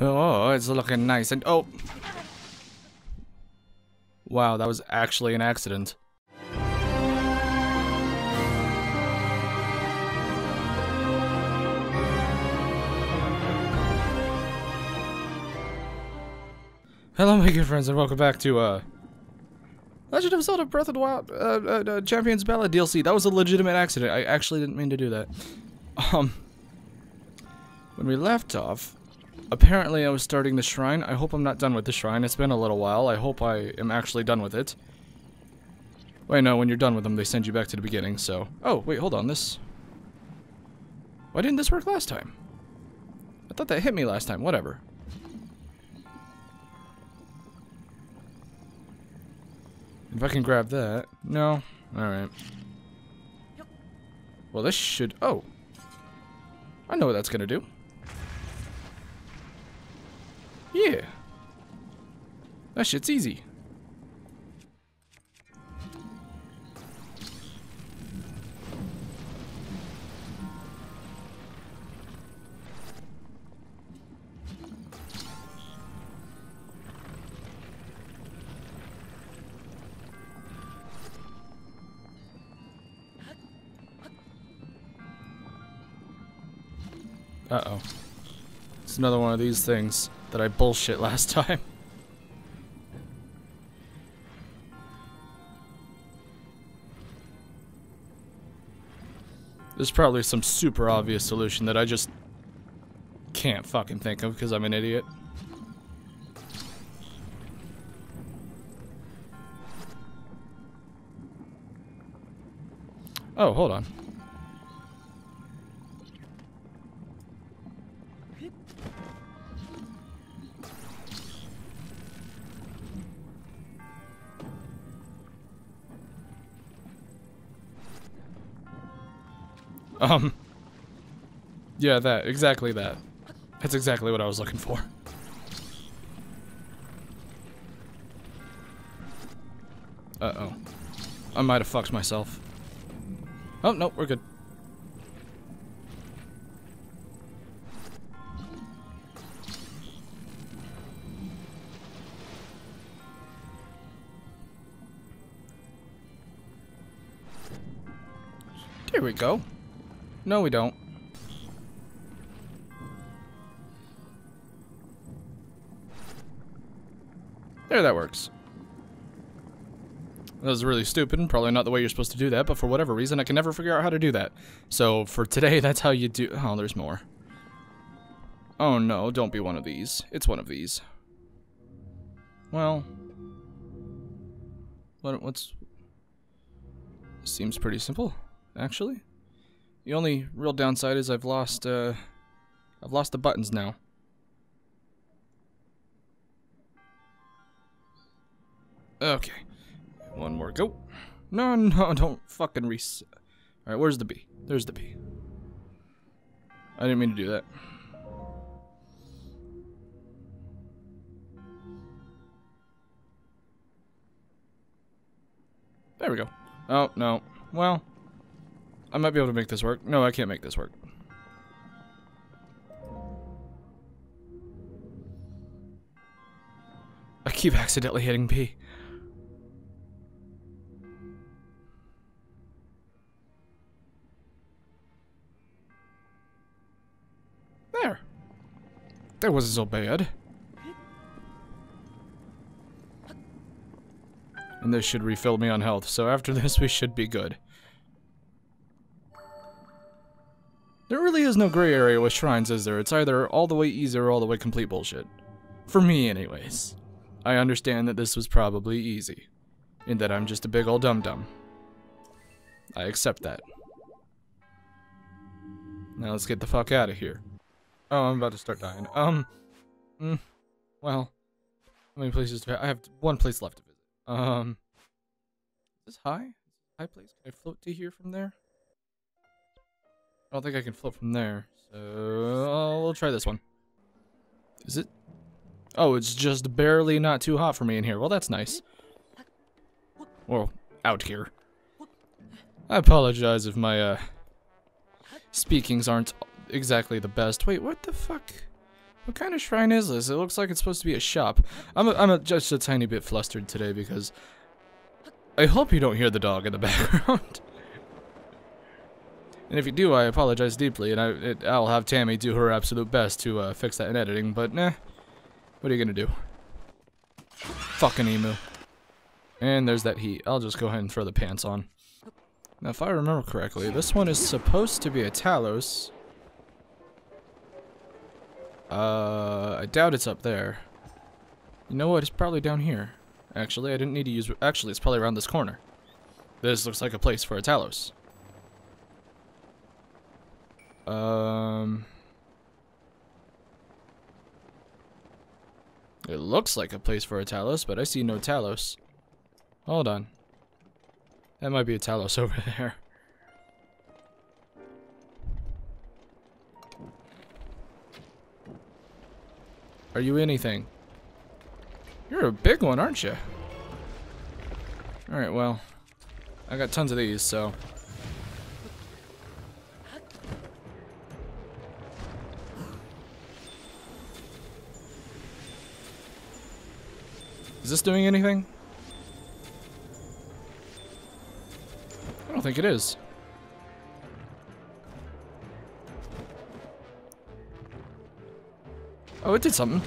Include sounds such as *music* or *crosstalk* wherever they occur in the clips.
Oh, it's looking nice and oh. Wow, that was actually an accident. Hello, my good friends, and welcome back to, uh, Legend of Zelda Breath of the Wild, uh, uh, uh, Champions Ballad DLC. That was a legitimate accident. I actually didn't mean to do that. Um, when we left off, apparently I was starting the shrine. I hope I'm not done with the shrine. It's been a little while. I hope I am actually done with it. Wait, no, when you're done with them, they send you back to the beginning, so... Oh, wait, hold on, this... Why didn't this work last time? I thought that hit me last time, whatever. If I can grab that. No. Alright. Well, this should... Oh. I know what that's gonna do. Yeah. That shit's easy. Uh-oh. It's another one of these things that I bullshit last *laughs* time. There's probably some super obvious solution that I just can't fucking think of because I'm an idiot. Oh, hold on. Yeah, that. Exactly that. That's exactly what I was looking for. Uh-oh. I might have fucked myself. Oh, no, we're good. There we go. No, we don't. There, that works. That was really stupid and probably not the way you're supposed to do that, but for whatever reason, I can never figure out how to do that. So, for today, *laughs* that's how you do- oh, there's more. Oh no, don't be one of these. It's one of these. Well... What, what's... Seems pretty simple, actually. The only real downside is I've lost, uh, I've lost the buttons now. Okay. One more go. No, no, *laughs* don't fucking reset. Alright, where's the B? There's the B. I didn't mean to do that. There we go. Oh, no. Well, I might be able to make this work. No, I can't make this work. I keep accidentally hitting P. wasn't so bad. And this should refill me on health, so after *laughs* this we should be good. There really is no gray area with shrines, is there? It's either all the way easy or all the way complete bullshit. For me, anyways. I understand that this was probably easy. And that I'm just a big old dum-dum. I accept that. Now let's get the fuck out of here. Oh, I'm about to start dying. Um, mm, well, how many places do I, have? one place left to visit. Um, is this high? High place? Can I float to here from there? I don't think I can float from there. So we'll try this one. Is it? Oh, it's just barely not too hot for me in here. Well, that's nice. Well, out here. I apologize if my uh, speakings aren't exactly the best. Wait, what the fuck? What kind of shrine is this? It looks like it's supposed to be a shop. I'm, a, I'm a, just a tiny bit flustered today because I hope you don't hear the dog in the *laughs* background. and if you do, I apologize deeply, and I, it, I'll have Tammy do her absolute best to uh, fix that in editing, but nah. What are you gonna do? Fucking emu. And there's that heat. I'll just go ahead and throw the pants on. Now, if I remember correctly, this one is supposed to be a Talos. Uh, I doubt it's up there. You know what? It's probably down here. Actually, I didn't need to use... Actually, it's probably around this corner. This looks like a place for a Talos. Um... It looks like a place for a Talos, but I see no Talos. Hold on. That might be a Talos *laughs* over there. Are you anything? You're a big one, aren't you? Alright, well. I got tons of these, so... Is this doing anything? I don't think it is. Oh, it did something.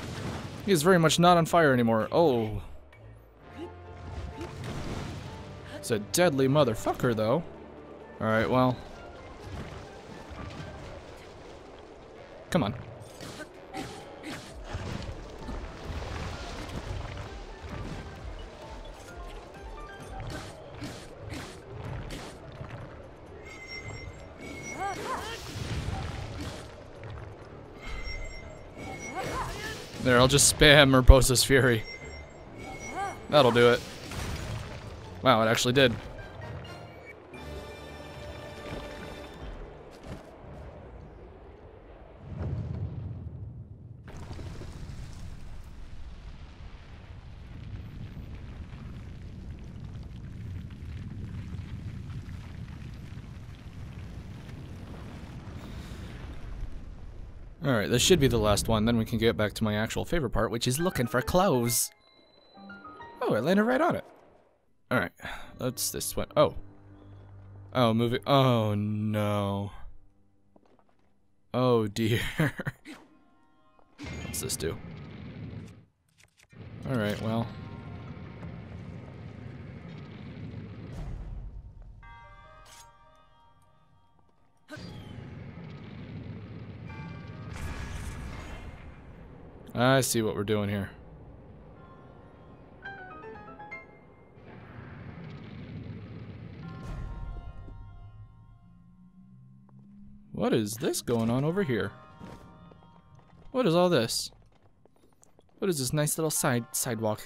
He is very much not on fire anymore. Oh. It's a deadly motherfucker, though. Alright, well. Come on. There, I'll just spam Urbosa's Fury. That'll do it. Wow, it actually did. Alright, this should be the last one, then we can get back to my actual favorite part, which is looking for clothes. Oh, I landed right on it. Alright, let's this one. Oh. Oh, moving. Oh, no. Oh, dear. *laughs* What's this do? Alright, well. I see what we're doing here. What is this going on over here? What is all this? What is this nice little side sidewalk?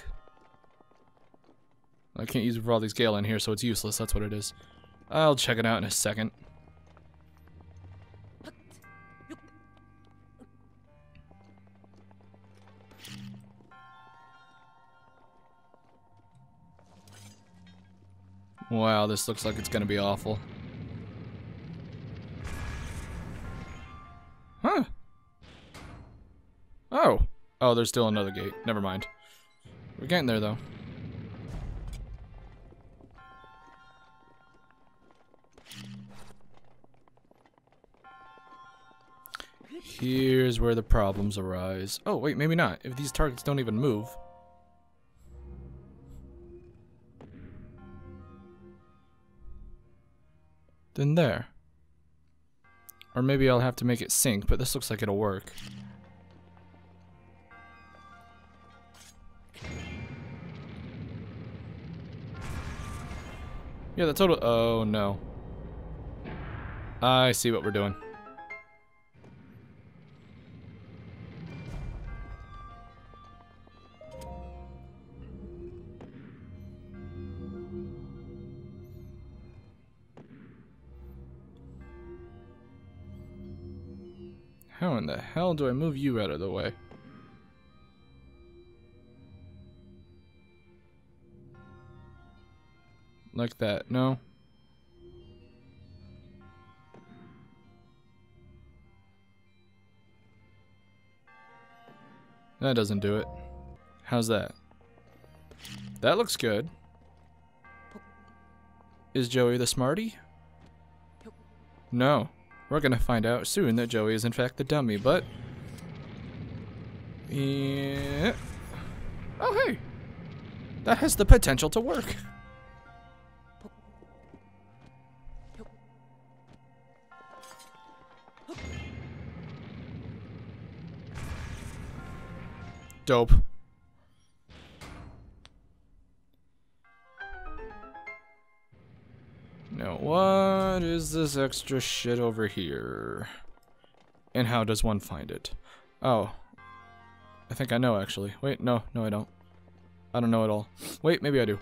I can't use Revali's Gale in here, so it's useless. That's what it is. I'll check it out in a second. Wow, this looks like it's gonna be awful. Huh. Oh. Oh, there's still another gate. Never mind. We're getting there, though. Here's where the problems arise. Oh, wait, maybe not. If these targets don't even move. Then there. Or maybe I'll have to make it sync, but this looks like it'll work. Yeah, the total- oh no. I see what we're doing. Hell do I move you out of the way? Like that, no? That doesn't do it. How's that? That looks good. Is Joey the smarty? No. We're gonna find out soon that Joey is in fact the dummy, but... Yeah... Oh, hey! That has the potential to work. Dope. Now, what is this extra shit over here? And how does one find it? Oh. I think I know, actually. Wait, no, no I don't. I don't know at all. Wait, maybe I do.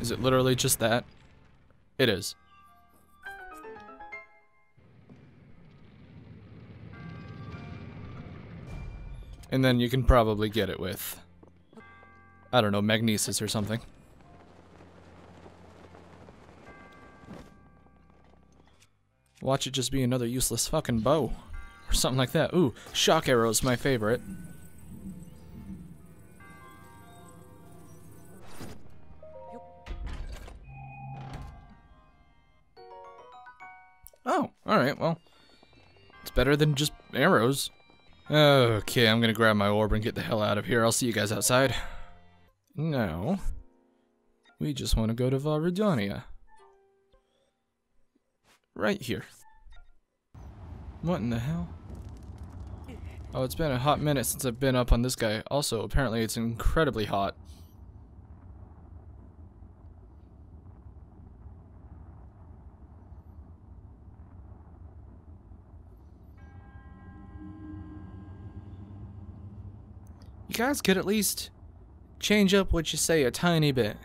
Is it literally just that? It is. And then you can probably get it with, I don't know, magnesis or something. Watch it just be another useless fucking bow. Or something like that. Ooh, shock arrow's my favorite. Oh, alright, well. It's better than just arrows. Okay, I'm gonna grab my orb and get the hell out of here. I'll see you guys outside. No. We just want to go to Vah Rudania. Right here. What in the hell? Oh, it's been a hot minute since I've been up on this guy. Also, apparently it's incredibly hot. You guys could at least change up what you say a tiny bit.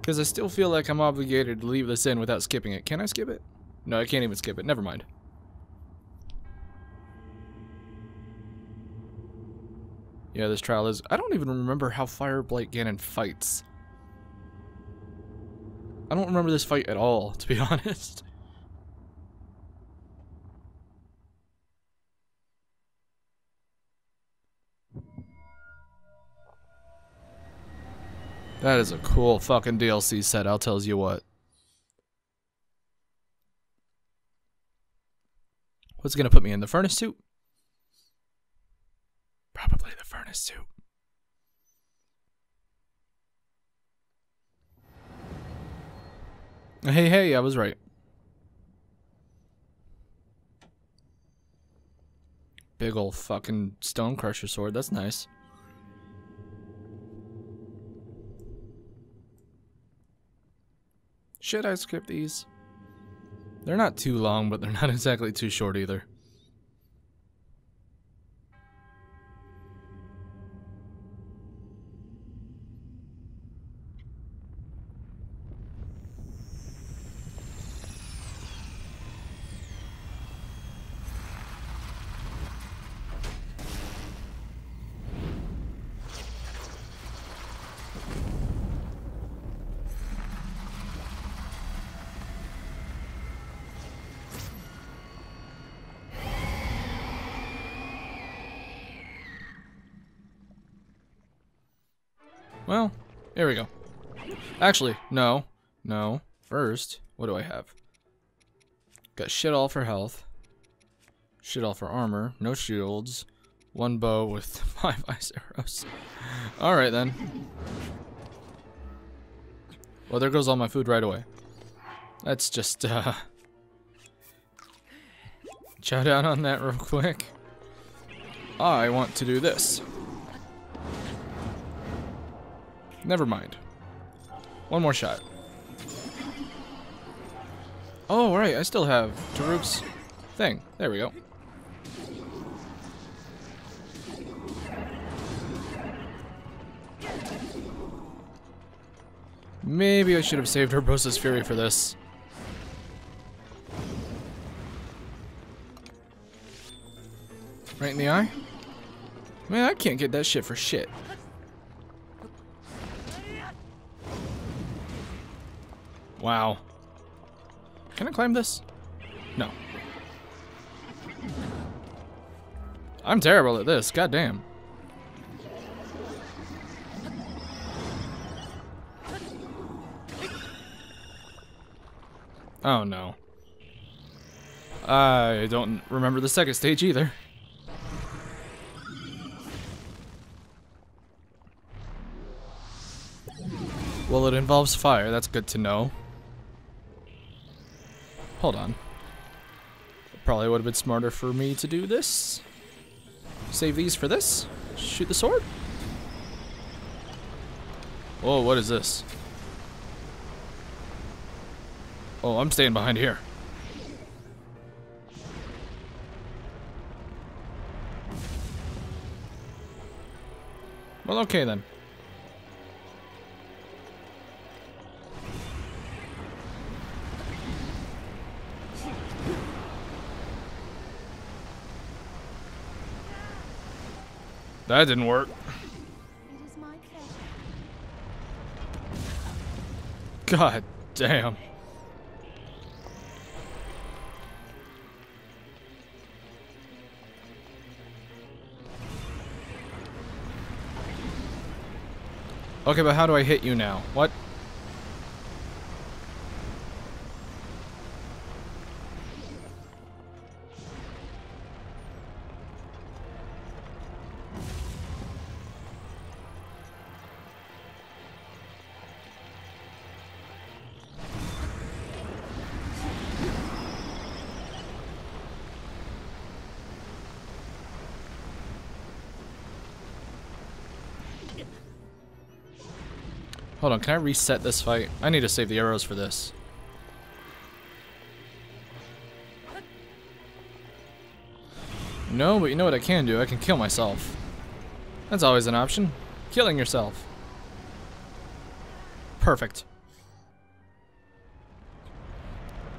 Because I still feel like I'm obligated to leave this in without skipping it. Can I skip it? No, I can't even skip it. Never mind. Yeah, this trial is... I don't even remember how Fireblight Ganon fights. I don't remember this fight at all, to be *laughs* honest. That is a cool fucking DLC set, I'll tell you what. What's gonna put me in the furnace suit? Probably the furnace suit. Hey, hey, I was right. Big ol' fucking stone crusher sword, that's nice. Should I skip these? They're not too long, but they're *laughs* not exactly too short either. Well, here we go. Actually, no. No. First, what do I have? Got shit all for health. Shit all for armor. No shields. One bow with *laughs* five ice arrows. Alright then. Well, there goes all my food right away. Let's just, uh... Chow down on that real quick. I want to do this. Never mind. One more shot. Oh, right, I still have Daruk's thing. There we go. Maybe I should have saved Urbosa's Fury for this. Right in the eye? Man, I can't get that shit for shit. Wow. Can I climb this? No. I'm terrible at this. God damn. Oh no. I don't remember the second stage either. Well, it involves fire. That's good to know. Hold on. Probably would have been smarter for me to do this. Save these for this. Shoot the sword. Whoa, what is this? Oh, I'm staying behind here. Well, okay then. That didn't work. God damn. Okay, but how do I hit you now? What? Hold on, can I reset this fight? I need to save the arrows for this. No, but you know what I can do? I can kill myself. That's always an option. Killing yourself. Perfect.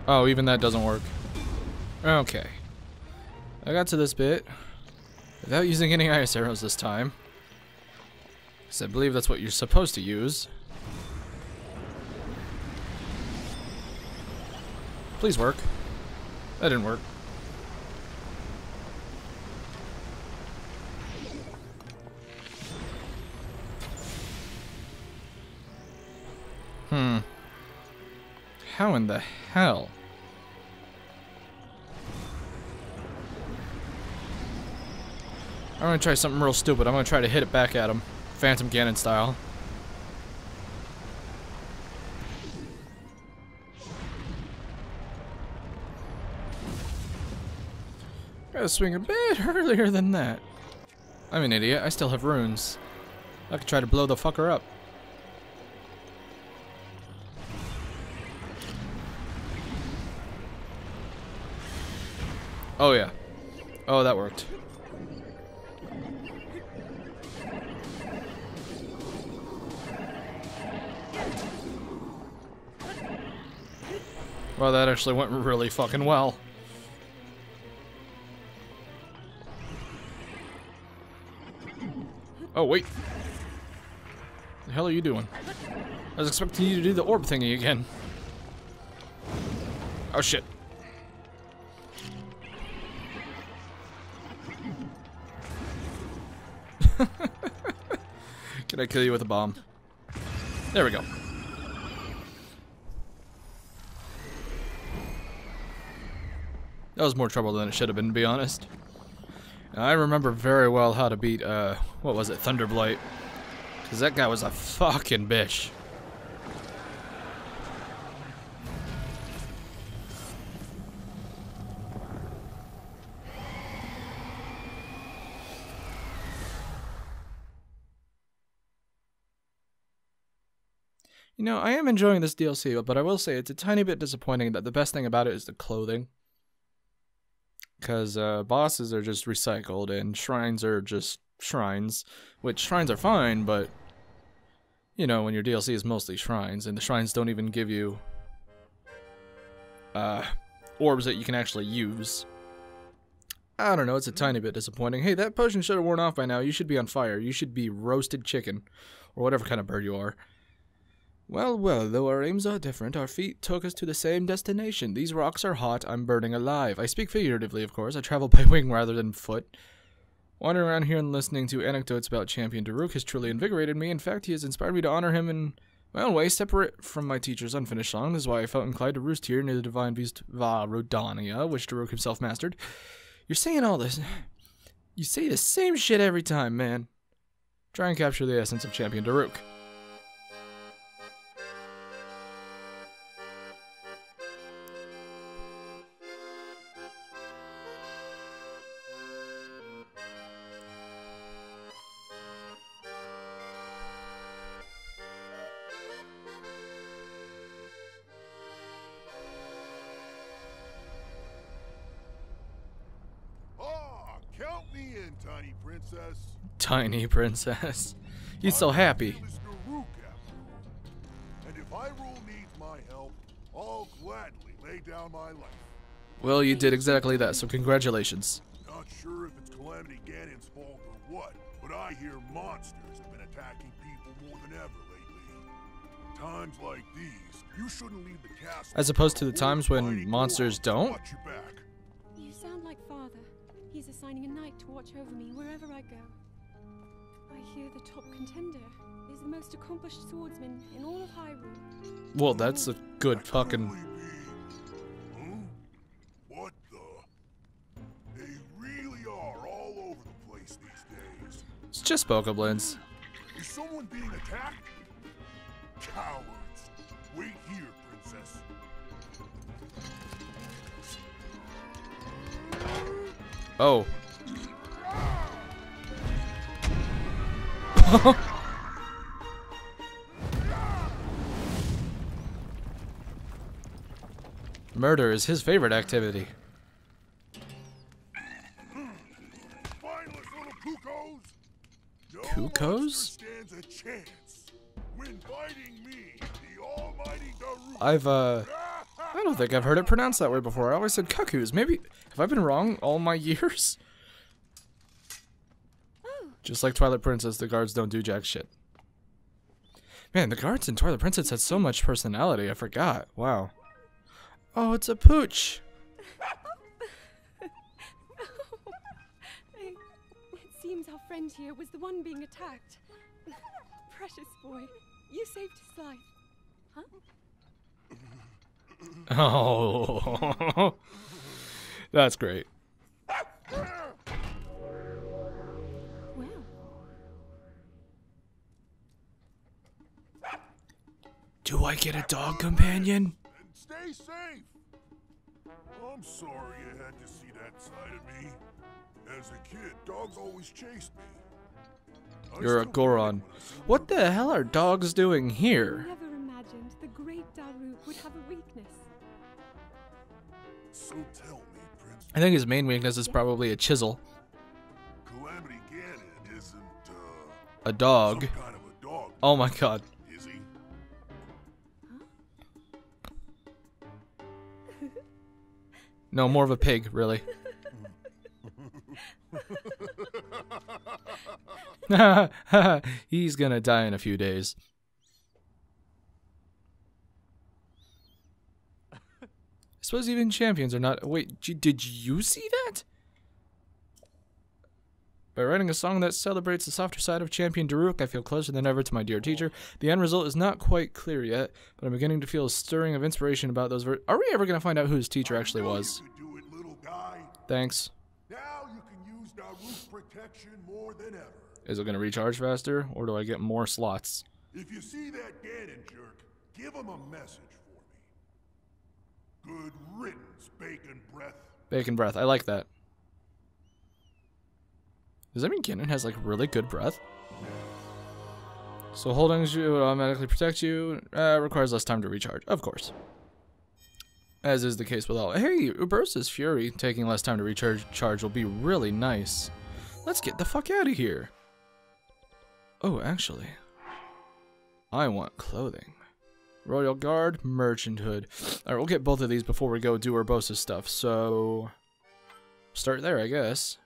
Oh, even that doesn't work. Okay. I got to this bit without using any ice arrows this time. Because I believe that's what you're supposed to use. Please work. That didn't work. Hmm. How in the hell? I'm gonna try something real stupid. I'm gonna try to hit it back at him. Phantom Ganon style. Gotta swing a bit *laughs* earlier than that. I'm an idiot. I still have runes. I could try to blow the fucker up. Oh yeah. Oh, that worked. Well, that actually went really fucking well. Oh, wait. The hell are you doing? I was expecting you to do the orb thingy again. Oh, shit. *laughs* Can I kill you with a bomb? There we go. That was more trouble than it should have been, to be honest. I remember very well how to beat, uh, what was it, Thunderblight. Because that guy was a fucking bitch. You know, I am enjoying this DLC, but I will say it's a tiny bit disappointing that the best thing about it is the clothing because uh, bosses are just recycled and shrines are just shrines, which shrines are fine, but you know, when your DLC is mostly shrines, and the shrines don't even give you uh, orbs that you can actually use. I don't know, it's a tiny bit disappointing. Hey, that potion should have worn off by now. You should be on fire. You should be roasted chicken, or whatever kind of bird you are. Well, well, though our aims are different, our feet took us to the same destination. These rocks are hot, I'm burning alive. I speak figuratively, of course. I travel by *laughs* wing rather than foot. Wandering around here and listening to anecdotes about Champion Daruk has truly invigorated me. In fact, he has inspired me to honor him in my own way, separate from my teacher's unfinished song. This is why I felt inclined to roost here near the divine beast Vah Rudania, which Daruk himself mastered. You're saying all this. You say the same shit every time, man. Try and capture the essence of Champion Daruk. Tiny *laughs* princess. He's so happy. I'm Mr. Rook, after all. And if Hyrule needs my help, I'll gladly lay down my life. Well, you did exactly that, so congratulations. Not sure if it's Calamity Ganon's fault or what, but I hear monsters have been attacking people more than ever lately. Times like these, you shouldn't leave the castle. As opposed to the times when monsters don't? Watch. You sound like father. He's assigning a knight to watch over me wherever I go. I hear the top contender is the most accomplished swordsman in all of Hyrule. Well, that's a good fucking. Totally What the? They really are all over the place these days. It's just Bokoblins. Is someone being attacked? Cowards. Wait here, princess. Oh. *laughs* Murder is his favorite activity. Daruk. I've, uh. I don't think I've heard it pronounced that way before. I always said cuckoos. Maybe. Have I been wrong all my *laughs* years? Just like Twilight Princess, the guards don't do jack shit. Man, the guards in Twilight Princess had so much personality. I forgot. Wow. Oh, it's a pooch. *laughs* I, it seems our friend here was the one being attacked. *laughs* Precious boy, you saved his life. Huh? *laughs* Oh. That's great. Do I get a dog companion? And stay safe. I'm sorry you had to see that side of me. As a kid, dogs always chased me. I You're a still Goron. get it when I see What the hell are dogs doing here? I never imagined the great Daruk would have a weakness. So tell me, Prince, I think his main weakness is probably a chisel. Calamity Ganon isn't, uh, A dog. some kind of a dog, Oh my god. No, more of a pig, really. *laughs* *laughs* He's gonna die in a few days. I suppose even champions are not. Wait, did you see that? By writing a song that celebrates the softer side of Champion Daruk, I feel closer than ever to my dear teacher. The end result is not quite clear yet, but I'm beginning to feel a stirring of inspiration about those. Ver- Are we ever going to find out who his teacher actually was? It. Thanks. Now you can use Daruk protection more than ever. Is it going to recharge faster, or do I get more slots? If you see that Ganon jerk, give him a message for me. Good riddance, bacon breath. Bacon breath. I like that. Does that mean Ganon has like really good breath? So holding you will automatically protect you. Uh, requires less time to recharge, of course. As is the case with all. Hey, Urbosa's Fury taking less time to recharge charge will be really nice. Let's get the fuck out of here. Oh, actually, I want clothing. Royal Guard, Merchant Hood. Alright, we'll get both of these before we go do Urbosa stuff, so... Start there, I guess.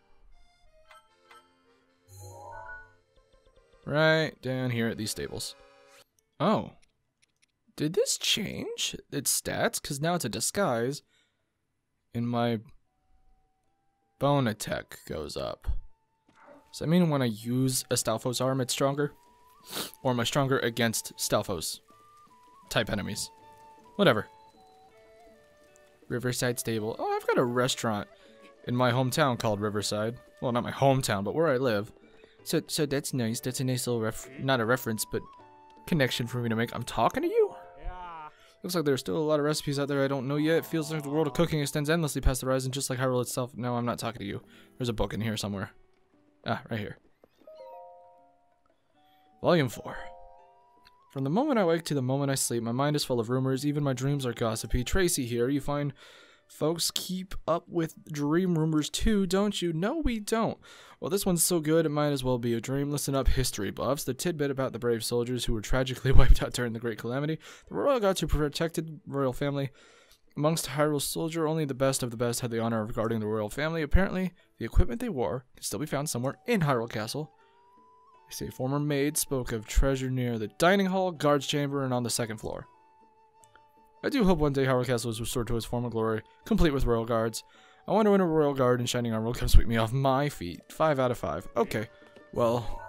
Right down here at these stables. Oh. Did this change its stats? Because now it's a disguise. And my bone attack goes up. Does that mean when I use a Stalfos arm, it's stronger? Or am I stronger against Stalfos type enemies? Whatever. Riverside Stable. Oh, I've got a restaurant in my hometown called Riverside. Well, not my hometown, but where I live. So, so that's nice. That's a nice little ref, not a reference, but connection for me to make. I'm talking to you? Looks like there's still a lot of recipes out there I don't know yet. It feels like the world of cooking extends endlessly past the horizon, just like Hyrule itself. No, I'm not talking to you. There's a book in here somewhere. Ah, right here. Volume 4. From the moment I wake to the moment I sleep, my mind is full of rumors, even my dreams are gossipy. Traysi here, you find folks keep up with dream rumors too, don't you? No, we don't. Well, this one's so good, it might as well be a dream. Listen up, history buffs. The tidbit about the brave soldiers who were tragically *laughs* wiped out during the Great Calamity. The royal gods who protected royal family. Amongst Hyrule's soldier, only the best of the best had the honor of guarding the royal family. Apparently, the equipment they wore can still be found somewhere in Hyrule Castle. They say former maid spoke of treasure near the dining hall, guard's chamber, and on the second floor. I do hope one day Hyrule Castle is restored to its former glory, complete with royal guards. I wonder when a royal guard in shining armor will come sweep me off my feet. Five out of five. Okay, well,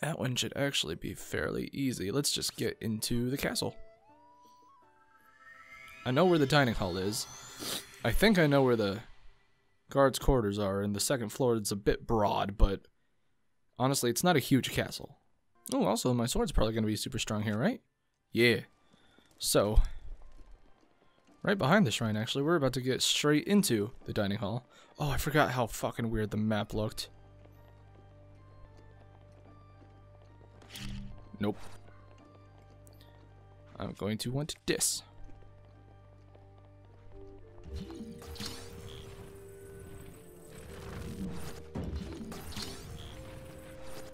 that one should actually be fairly easy. Let's just get into the castle. I know where the dining hall is. I think I know where the guards' quarters are, and the second floor is a bit broad, but honestly, it's not a huge castle. Oh, also, my sword's probably going to be super strong here, right? Yeah. So, right behind the shrine, actually, we're about to get straight into the dining hall. Oh, I forgot how fucking weird the map looked. Nope. I'm going to want this.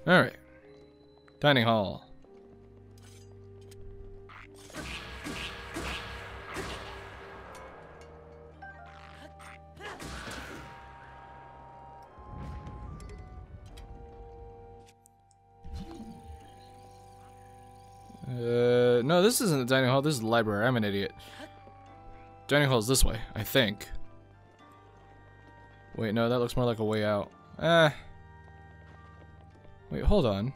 Alright. Dining hall. This isn't the dining hall. This is the library. I'm an idiot. Dining hall is this way, I think. Wait, no, that looks more like a way out. Eh. Wait, hold on.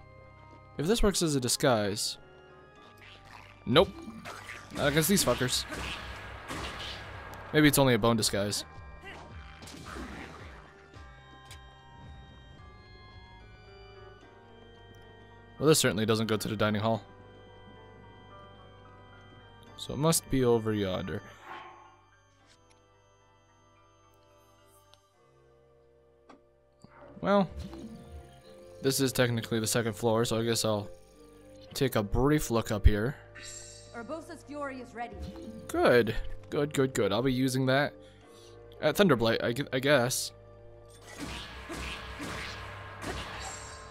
If this works as a disguise... Nope. Not against these fuckers. Maybe it's only a bone disguise. Well, this certainly doesn't go to the dining hall. So it must be over yonder. Well, this is technically the second floor, so I guess I'll take a brief look up here. Urbosa's Fury is ready. Good. Good, good, good. I'll be using that at Thunderblight, I, gu- I guess.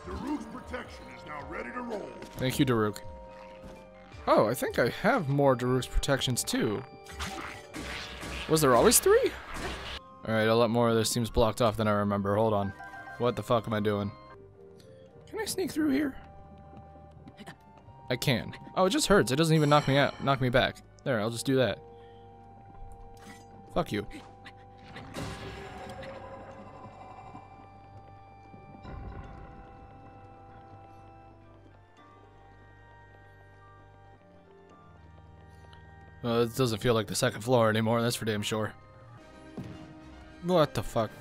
Daruk's protection is now ready to roll. Thank you, Daruk. Oh, I think I have more Daruk's protections too. Was there always three? Alright, a lot more of this seems blocked off than I remember. Hold on. What the fuck am I doing? Can I sneak through here? I can. Oh, it just hurts. It doesn't even knock me out, knock me back. There, I'll just do that. Fuck you. Well, it doesn't feel like the second floor anymore, that's for damn sure. What the fuck?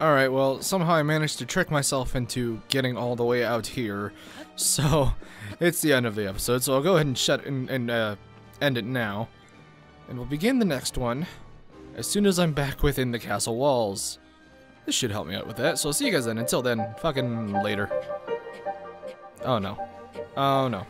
Alright, well, somehow I managed to trick myself into getting all the way out here. So, *laughs* it's the end of the episode, so I'll go ahead and shut and, and uh, end it now. And we'll begin the next one as soon as I'm back within the castle walls. This should help me out with that, so I'll see you guys then. Until then, fucking later. Oh no. Oh no.